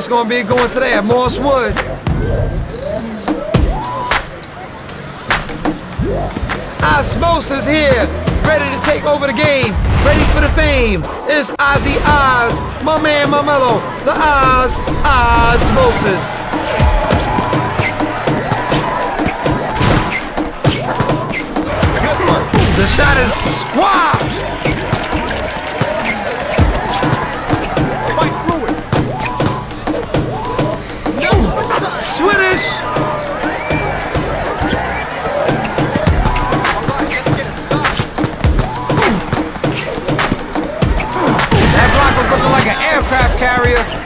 It's gonna be going today at Mosswood. Osmosis here, ready to take over the game, ready for the fame. It's Ozzy Oz, my man my Marmello, the Oz, Osmosis. The shot is squashed. Swedish. That block was looking like an aircraft carrier.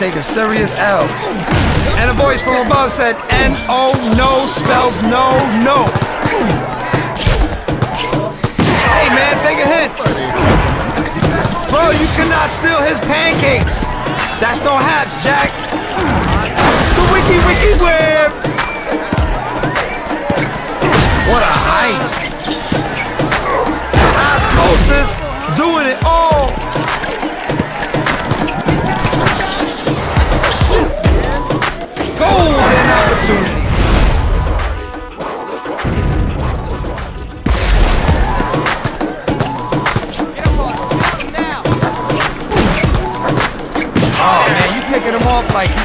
Kid. a serious L. And a voice from above said, N-O, no spells no, no. Hey, man, take a hint. Bro, you cannot steal his pancakes. That's no haps, Jack. The wiki wiki web. What a heist. Osmosis doing it all.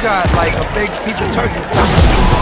Got like a big piece of turkey. Stuck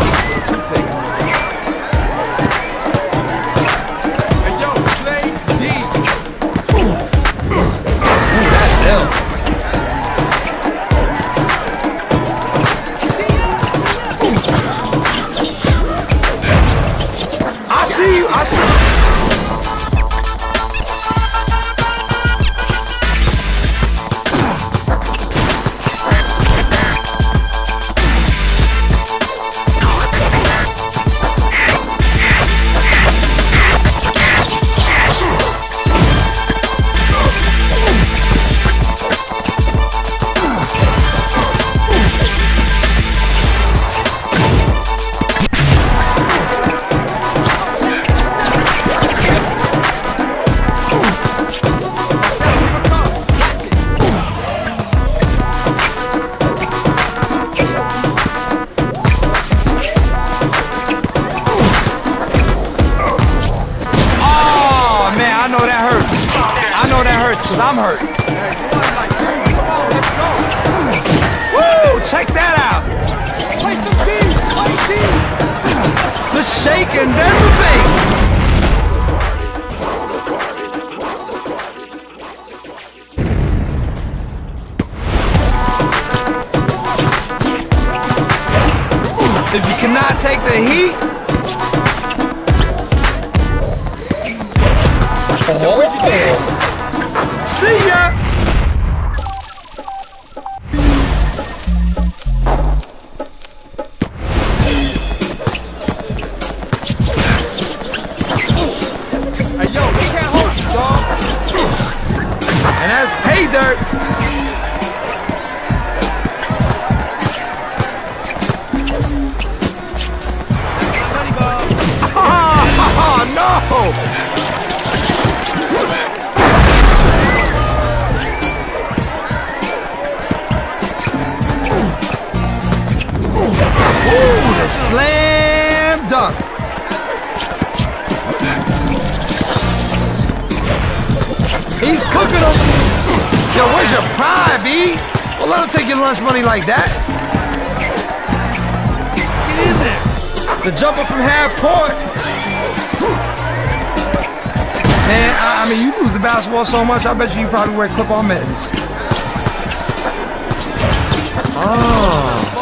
See ya! He's cooking them. Yo, where's your pride, B? Well, let him take your lunch money like that. Get in there. The jumper from half court. Man, I, I mean, you lose the basketball so much, I bet you you probably wear clip-on mittens. Oh.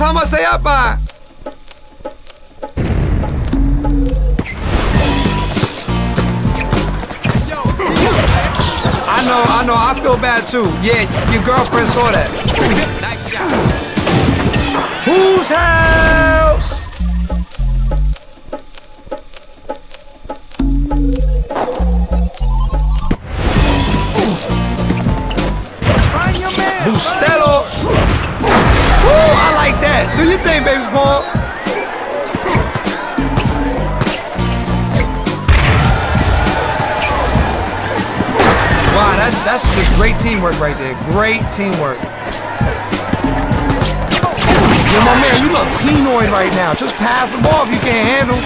That's how much they up by. I know, I know, I feel bad too. Yeah, your girlfriend saw that. Nice shot. Whose house? Bustelo. Woo, I like that. Do your thing, baby Paul. Wow, that's that's just great teamwork right there. Great teamwork. My man, you look penoid right now. Just pass the ball if you can't handle.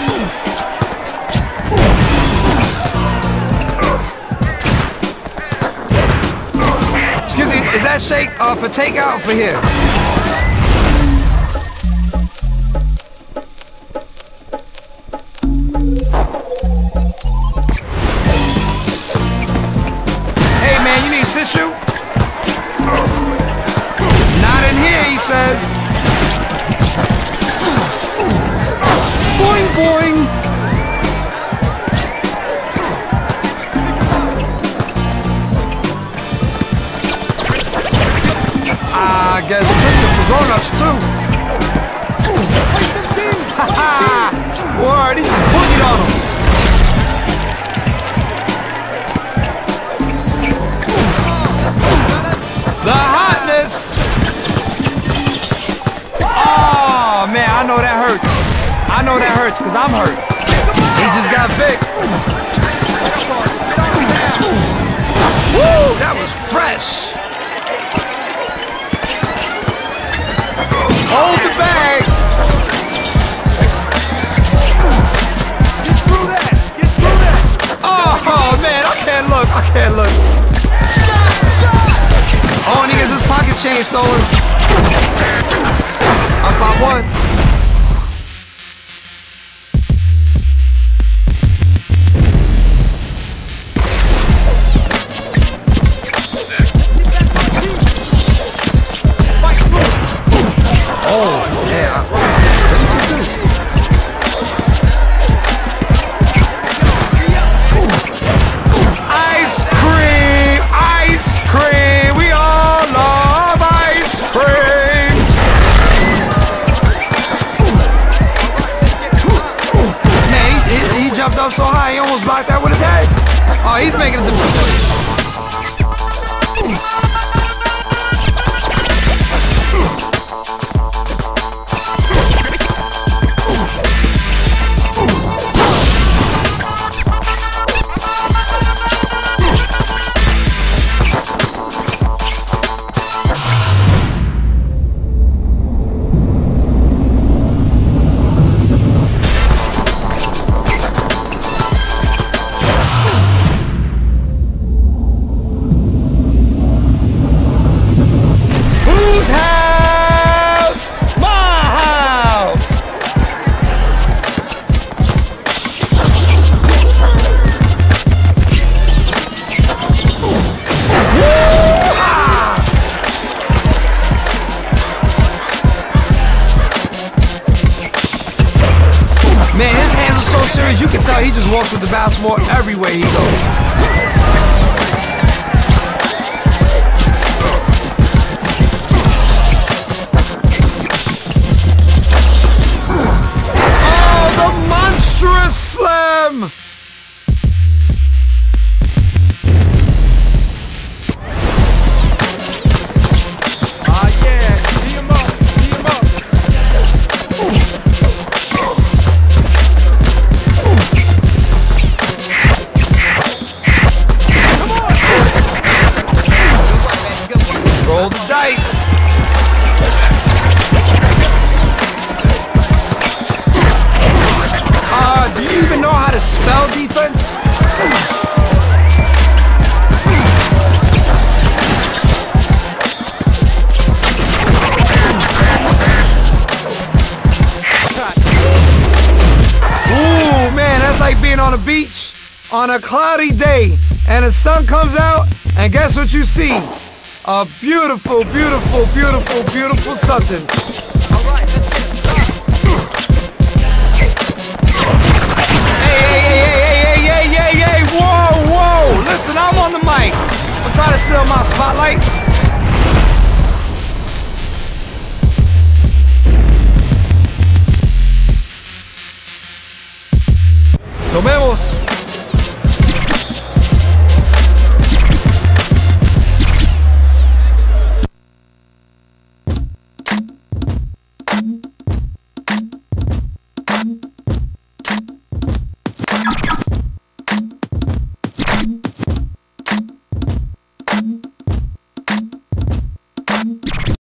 Excuse me, is that shake uh, for takeout or for here? Says. Boing boing. I guess tricks are for grown-ups too. Word, he just boogied on know that hurts because I'm hurt. He just got Vic. Woo, that was fresh. Hold the bag. Get through that. Get through that. Oh, man, I can't look. I can't look. Oh, and he gets his pocket chain stolen. I'm 5-1. So high, he almost blocked that with his head. Oh, he's making it. With the basketball everywhere he goes. on a cloudy day and the sun comes out and guess what you see? A beautiful, beautiful, beautiful, beautiful something. Hey, hey, hey, hey, hey, hey, hey, hey, whoa, whoa. Listen, I'm on the mic. I'm trying to steal my spotlight. Nos.